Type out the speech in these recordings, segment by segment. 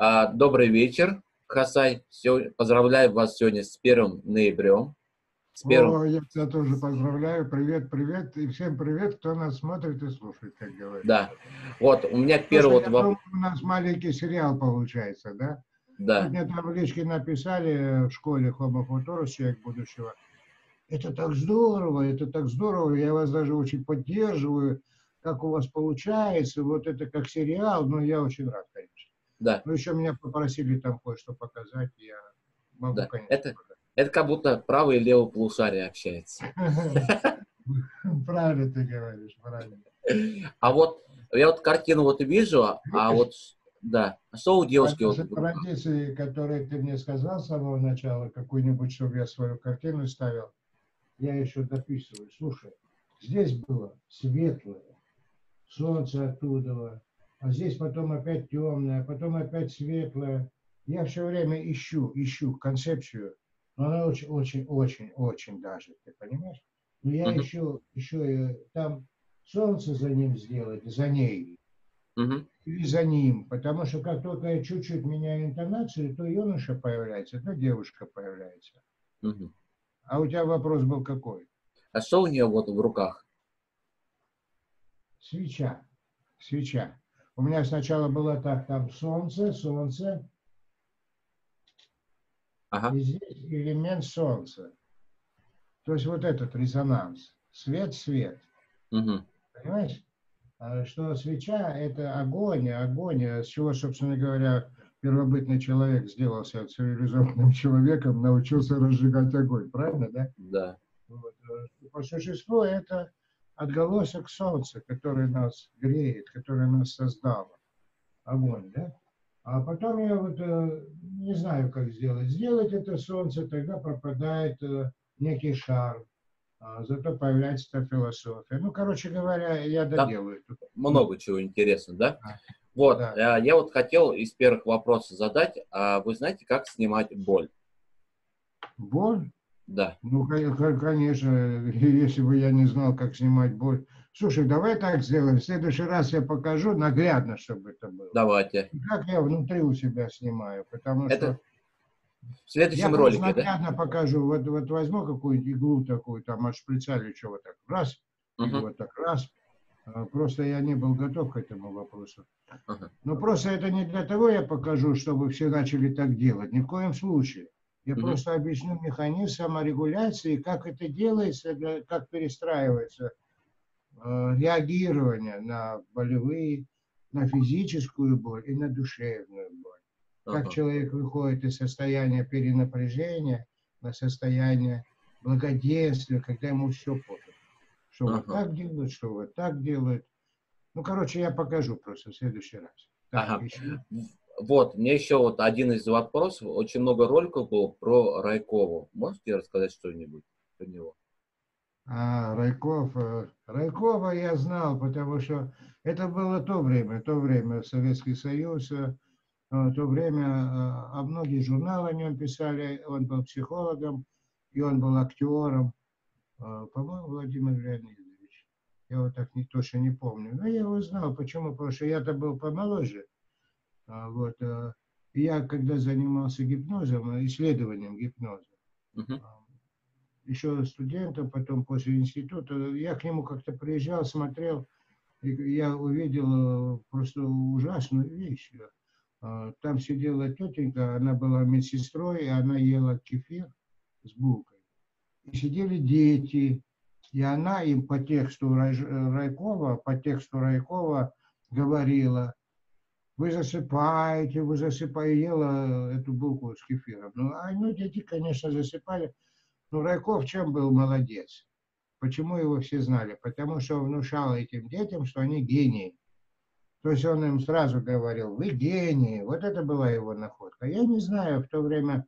А, добрый вечер, Хасай. Все, поздравляю вас сегодня с первым ноябрем. С первым... О, я тебя тоже поздравляю. Привет, привет. И всем привет, кто нас смотрит и слушает, как говорится. Да. Вот, у меня первый вот вопрос. У нас маленький сериал получается, да? Да. В личке написали в школе Homo Futurus, человек будущего. Это так здорово, это так здорово. Я вас даже очень поддерживаю. Как у вас получается. Вот это как сериал. Но я очень рад. Да. Ну, еще меня попросили там кое-что показать, я могу, да. конечно. Это, это как будто правый и левый полушарие общается. Правильно ты говоришь, правильно. А вот я вот картину вот вижу, а вот да. А что у девушки? Вот, традиции, которые ты мне сказал с самого начала, какую-нибудь, чтобы я свою картину ставил, я еще дописываю. Слушай, здесь было светлое, солнце оттуда, а здесь потом опять темное, потом опять светлое. Я все время ищу, ищу концепцию, но она очень, очень, очень, очень даже, ты понимаешь? Но я uh-huh. ищу, еще там солнце за ним сделать, за ней, uh-huh. или за ним, потому что как только я чуть-чуть меняю интонацию, то юноша появляется, то девушка появляется. Uh-huh. А у тебя вопрос был какой? А что у нее вот в руках? Свеча. Свеча. У меня сначала было так, там солнце, солнце. Ага. И здесь элемент солнца. То есть вот этот резонанс. Свет, свет. Угу. Понимаешь? А что свеча – это огонь, огонь, с чего, собственно говоря, первобытный человек сделался цивилизованным человеком, научился разжигать огонь. Правильно, да? Да. Вот. Э, по существу это отголосок солнца, который нас греет, который нас создал. Огонь, да? А потом я вот э, не знаю, как сделать. Сделать это солнце, тогда пропадает э, некий шар, а зато появляется та философия. Ну, короче говоря, я доделаю. Там много чего интересного, да? А, вот, да. Э, я вот хотел из первых вопросов задать, а вы знаете, как снимать боль? Боль? Да. Ну, конечно, если бы я не знал, как снимать боль. Слушай, давай так сделаем. В следующий раз я покажу наглядно, чтобы это было. Давайте. Как я внутри у себя снимаю, потому это... что... В следующем я ролике, наглядно да? покажу. Вот, вот возьму какую-нибудь иглу такую, там от шприца или чего вот так. Раз, угу. вот так, раз. А, просто я не был готов к этому вопросу. Ага. Но просто это не для того я покажу, чтобы все начали так делать. Ни в коем случае. Я mm просто объясню механизм саморегуляции, как это делается, как перестраивается э, реагирование на болевые, на физическую боль и на душевную боль. Как uh-huh. человек выходит из состояния перенапряжения на состояние благоденствия, когда ему все пофиг. Что uh-huh. вот так делают, что вот так делают. Ну, короче, я покажу просто в следующий раз. Так, ага. еще. Вот, мне еще вот один из вопросов. Очень много роликов было про Райкову. Можете рассказать что-нибудь про него? А, Райков. Э, Райкова я знал, потому что это было то время, то время Советский Союз, э, то время, э, а многие журналы о нем писали, он был психологом, и он был актером. По-моему, Владимир Леонидович. Я вот так не, точно не помню. Но я его знал. Почему? Потому что я-то был помоложе. А, вот. Э, я, когда занимался гипнозом, исследованием гипноза, uh-huh. еще студентом, потом после института, я к нему как-то приезжал, смотрел, и я увидел э, просто ужасную вещь. А, там сидела тетенька, она была медсестрой, и она ела кефир с булкой. И сидели дети, и она им по тексту Райкова, по тексту Райкова говорила, вы засыпаете, вы засыпаете, ела эту булку с кефиром. Ну, а ну, дети, конечно, засыпали. Но Райков чем был молодец? Почему его все знали? Потому что внушал этим детям, что они гении. То есть он им сразу говорил, вы гении. Вот это была его находка. Я не знаю, в то время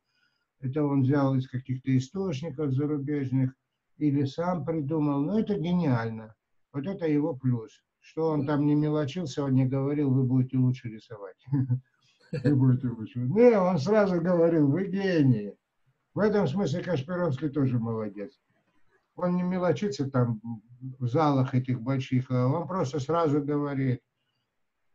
это он взял из каких-то источников зарубежных или сам придумал, но это гениально. Вот это его плюс. Что он там не мелочился, он не говорил, вы будете лучше рисовать. Вы будете лучше. Не, он сразу говорил, вы гении. В этом смысле Кашпировский тоже молодец. Он не мелочится там в залах этих больших, а он просто сразу говорит,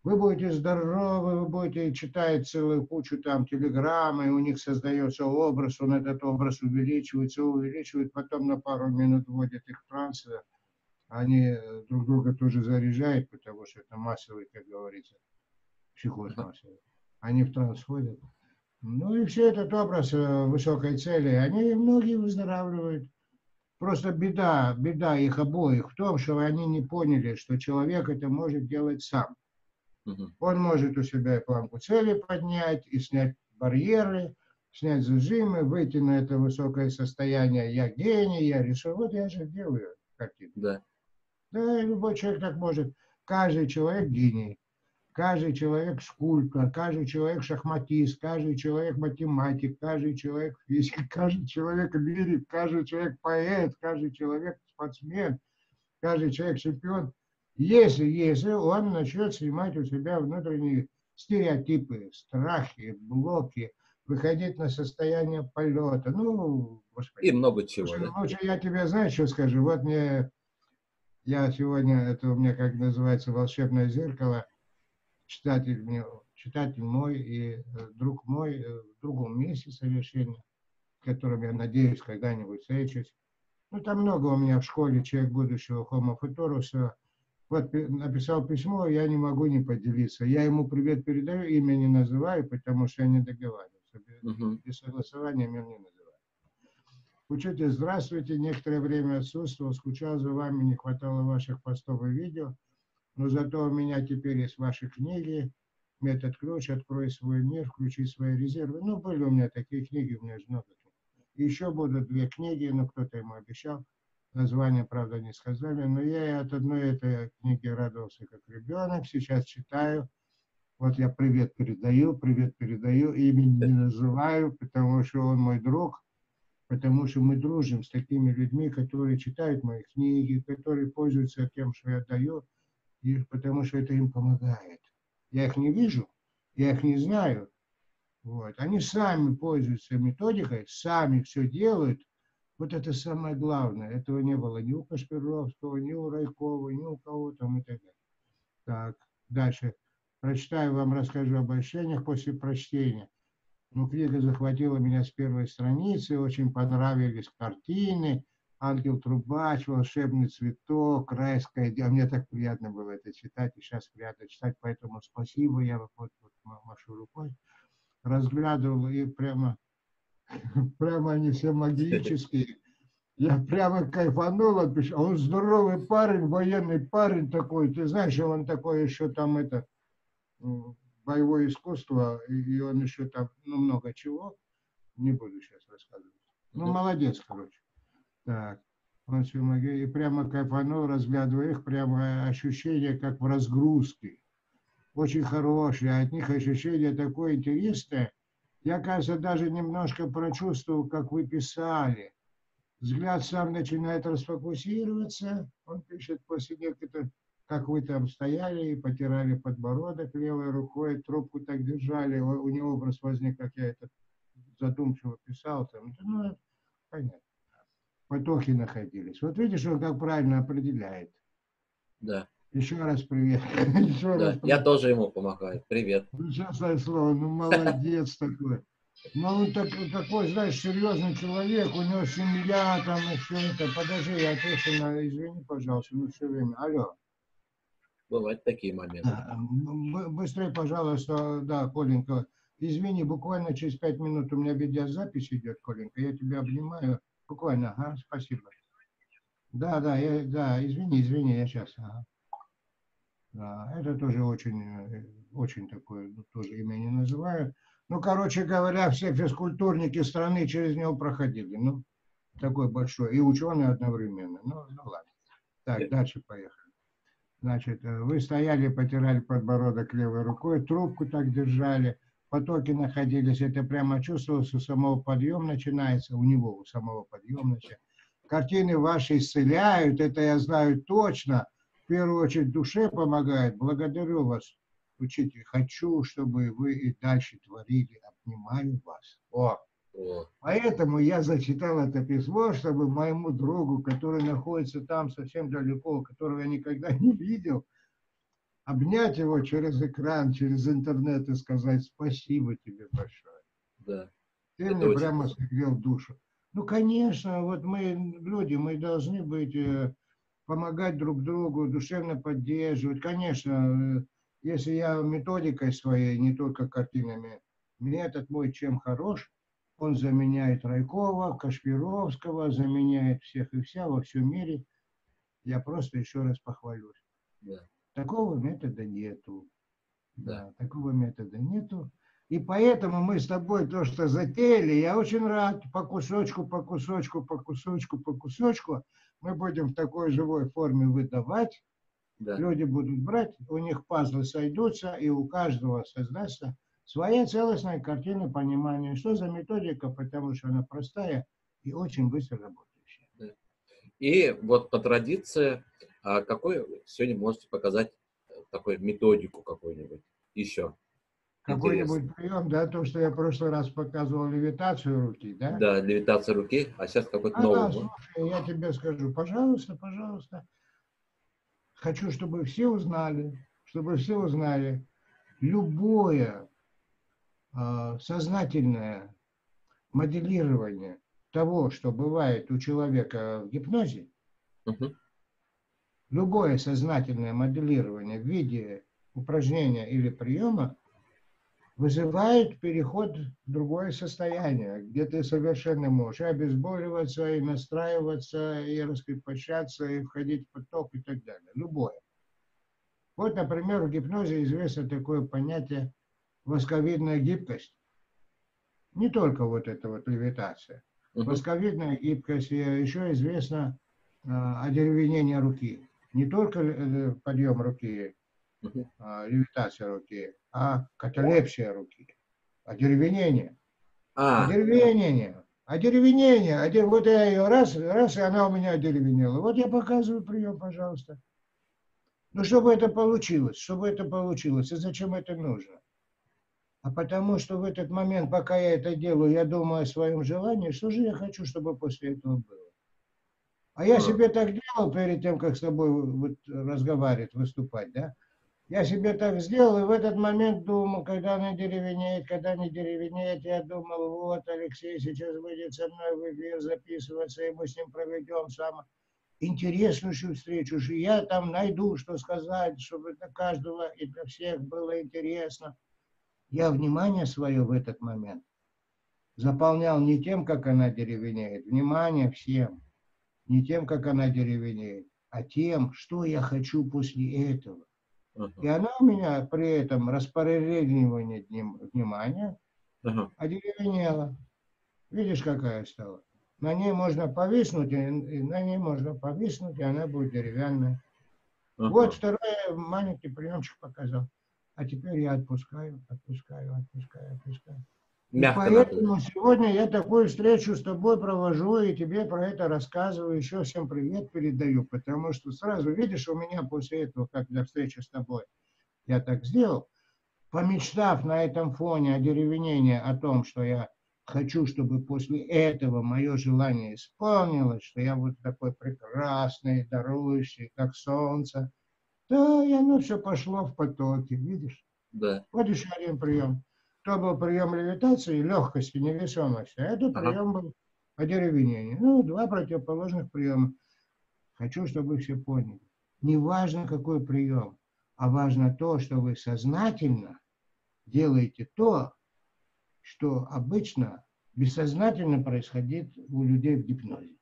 вы будете здоровы, вы будете читать целую кучу там телеграммы, у них создается образ, он этот образ увеличивается, увеличивает, потом на пару минут вводит их в транс, они э, друг друга тоже заряжают, потому что это массовый, как говорится, психоз массовый. Они в транс входят. Ну и все этот образ э, высокой цели, они многие выздоравливают. Просто беда, беда их обоих в том, что они не поняли, что человек это может делать сам. Угу. Он может у себя планку цели поднять и снять барьеры, снять зажимы, выйти на это высокое состояние. Я гений, я решил. Вот я же делаю картину. Да. Да, любой человек так может. Каждый человек гений. Каждый человек скульптор, каждый человек шахматист, каждый человек математик, каждый человек физик, каждый человек лирик, каждый человек поэт, каждый человек спортсмен, каждый человек чемпион если, если он начнет снимать у себя внутренние стереотипы, страхи, блоки, выходить на состояние полета. Ну, господи. И много чего. Лучше, да? лучше я тебе, знаешь, что скажу? Вот мне, я сегодня, это у меня, как называется, волшебное зеркало, читатель, мне, читатель мой и э, друг мой э, в другом месте совершенно, с которым я надеюсь когда-нибудь встречусь. Ну, там много у меня в школе человек будущего Homo Futuruса, вот написал письмо, я не могу не поделиться. Я ему привет передаю, имя не называю, потому что я не договариваюсь. Без согласования имя не называю. Учитель, здравствуйте. Некоторое время отсутствовал, скучал за вами, не хватало ваших постов и видео. Но зато у меня теперь есть ваши книги. Метод ключ, открой свой мир, включи свои резервы. Ну, были у меня такие книги, у меня же много. Еще будут две книги, но кто-то ему обещал. Название, правда, не сказали, но я и от одной этой книги радовался как ребенок. Сейчас читаю. Вот я привет передаю, привет передаю, имени не называю, потому что он мой друг, потому что мы дружим с такими людьми, которые читают мои книги, которые пользуются тем, что я даю, и потому что это им помогает. Я их не вижу, я их не знаю. Вот. Они сами пользуются методикой, сами все делают, вот это самое главное. Этого не было ни у Кашпировского, ни у Райкова, ни у кого там и так далее. Так, дальше. Прочитаю вам, расскажу об ощущениях после прочтения. Ну, книга захватила меня с первой страницы, очень понравились картины. Ангел Трубач, волшебный цветок, райская а Мне так приятно было это читать, и сейчас приятно читать, поэтому спасибо. Я вот, вот машу рукой. Разглядывал и прямо Прямо они все магические. Я прямо кайфанул он здоровый парень, военный парень такой. Ты знаешь, он такой еще там это боевое искусство, и он еще там ну, много чего. Не буду сейчас рассказывать. Ну, молодец, короче. Так. Он все маги... И прямо кайфанул, разглядывая их, прямо ощущение, как в разгрузке. Очень хорошее. От них ощущение такое интересное. Я, кажется, даже немножко прочувствовал, как вы писали. Взгляд сам начинает расфокусироваться. Он пишет после некоторых, как вы там стояли и потирали подбородок левой рукой, трубку так держали. У него образ возник, как я это задумчиво писал. Там. Ну, понятно. Потоки находились. Вот видишь, он как правильно определяет. Да. Еще раз привет. Еще да, раз привет. Я тоже ему помогаю. Привет. Честное слово, ну молодец такой. Ну, он так, такой, знаешь, серьезный человек, у него семья, там, и все это. Подожди, я отвечу на, извини, пожалуйста, ну все время. Алло. Бывают такие моменты. Быстрее, пожалуйста, да, Коленька. Извини, буквально через пять минут у меня видеозапись идет, Коленька. Я тебя обнимаю. Буквально, ага, спасибо. Да, да, я, да, извини, извини, я сейчас. Ага. Да, это тоже очень, э, очень такое, ну, тоже имя не называю. Ну, короче говоря, все физкультурники страны через него проходили. Ну, такой большой. И ученые одновременно. Ну, ну ладно. Так, дальше поехали. Значит, э, вы стояли, потирали подбородок левой рукой, трубку так держали, потоки находились. Это прямо чувствовалось, у самого подъем начинается, у него у самого подъем начинается. Картины ваши исцеляют, это я знаю точно – в первую очередь душе помогает. Благодарю вас, учитель. Хочу, чтобы вы и дальше творили. Обнимаю вас. О. Поэтому я зачитал это письмо, чтобы моему другу, который находится там совсем далеко, которого я никогда не видел, обнять его через экран, через интернет и сказать спасибо тебе большое. Да. Ты Это мне очень прямо согрел душу. Ну, конечно, вот мы люди, мы должны быть, э, помогать друг другу, душевно поддерживать. Конечно, э, если я методикой своей, не только картинами, метод мой чем хорош, он заменяет Райкова, Кашпировского, заменяет всех и вся во всем мире. Я просто еще раз похвалюсь. Да. Такого метода нету. Да. Да, такого метода нету. И поэтому мы с тобой то, что затеяли, я очень рад. По кусочку, по кусочку, по кусочку, по кусочку мы будем в такой живой форме выдавать. Да. Люди будут брать, у них пазлы сойдутся, и у каждого создастся своя целостная картина понимания. Что за методика, потому что она простая и очень быстро работающая. И вот по традиции, а какой сегодня можете показать э, такую методику какую-нибудь еще? Какой-нибудь прием, да, то, что я в прошлый раз показывал левитацию руки, да? Да, левитация руки, а сейчас какой-то А, новый. да, слушай, я тебе скажу, пожалуйста, пожалуйста. Хочу, чтобы все узнали, чтобы все узнали, любое сознательное моделирование того, что бывает у человека в гипнозе, Мгм. любое сознательное моделирование в виде упражнения или приема вызывает переход в другое состояние, где ты совершенно можешь обезболиваться, и настраиваться, и раскрепощаться, и входить в поток и так далее. Любое. Вот, например, в гипнозе известно такое понятие восковидная гибкость. Не только вот эта вот левитация. Восковидная гибкость, еще известно а, одеревенение руки. Не только э, подъем руки, а, левитация руки, а каталепсия руки, одеревенение. А, Одеревенение. Одеревенение. Одер- Вот я ее раз, раз, и она у меня одеревенела. Вот я показываю прием, пожалуйста. Ну, чтобы это получилось, чтобы это получилось. И зачем это нужно? А потому что в этот момент, пока я это делаю, я думаю о своем желании, что же я хочу, чтобы после этого было. А я себе так делал перед тем, как с тобой вот разговаривать, выступать, да? Я себе так сделал, и в этот момент думал, когда она деревенеет, когда не деревенеет, я думал, вот Алексей сейчас выйдет со мной в эфир записываться, и мы с ним проведем самую интереснейшую встречу, что я там найду, что сказать, чтобы для каждого и для всех было интересно. Я внимание свое в этот момент заполнял не тем, как она деревенеет, внимание всем, не тем, как она деревенеет, а тем, что я хочу после этого. ага, И она у меня при этом распорядительное днем- внимания ага. одеревенела. Видишь, какая стала? На ней можно повиснуть, и на ней можно повиснуть, и она будет деревянная. ага. Вот второй маленький приемчик показал. А теперь я отпускаю, отпускаю, отпускаю, отпускаю. И Мягко поэтому надо. сегодня я такую встречу с тобой провожу и тебе про это рассказываю, еще всем привет передаю, потому что сразу видишь, у меня после этого, как для встречи с тобой, я так сделал, помечтав на этом фоне одеревенения о том, что я хочу, чтобы после этого мое желание исполнилось, что я вот такой прекрасный, дарующий, как солнце, да, и оно все пошло в потоке, видишь? Да. Вот еще один прием. То был прием левитации, легкости, невесомости. А этот Ага. прием был одеревенение. Ну, два противоположных приема. Хочу, чтобы все поняли. Не важно, какой прием, а важно то, что вы сознательно делаете то, что обычно бессознательно происходит у людей в гипнозе.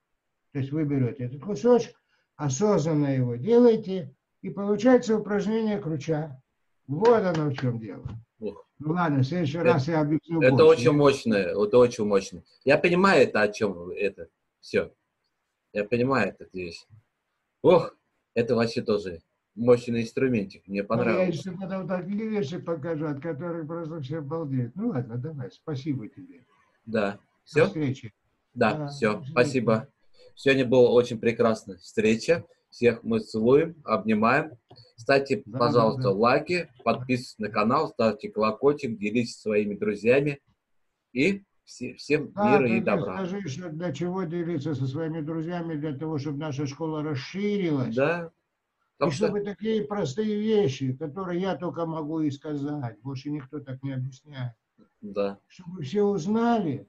То есть вы берете этот кусочек, осознанно его делаете, и получается упражнение ключа. Вот оно в чем дело. Ух. Ну ладно, в следующий Это- раз я объясню Это больше. очень мощно, это очень мощно. Я понимаю это, о чем это. Все. Я понимаю эту вещь. Ох, это вообще тоже мощный инструментик. Мне Ну, Я понравилось. еще потом такие вещи покажу, от которых просто все балдеют. Ну ладно, давай, спасибо тебе. Да. До Все? встречи. Да, Да, все. до Спасибо. Сегодня была очень прекрасная встреча. Всех мы целуем, обнимаем. Ставьте, Да, пожалуйста, да, да. лайки, подписывайтесь на канал, ставьте колокольчик, делитесь своими друзьями. И все- всем Да, мира ты и добра. Скажи, что для чего делиться со своими друзьями, для того, чтобы наша школа расширилась. Да. Потому и что, чтобы такие простые вещи, которые я только могу и сказать, больше никто так не объясняет, да, чтобы все узнали,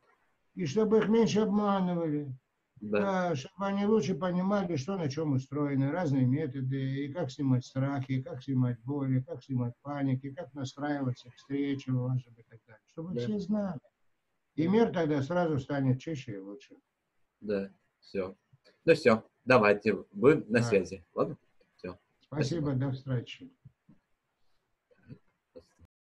и чтобы их меньше обманывали, да, чтобы они лучше понимали, что на чем устроены, разные методы, и как снимать страхи, и как снимать боли, как снимать паники, как настраиваться к встрече вашим и так далее. Чтобы Да. все знали. И мир тогда сразу станет чище и лучше. да, все. Ну все, давайте, будем на Да. связи. Ладно? Спасибо, до встречи.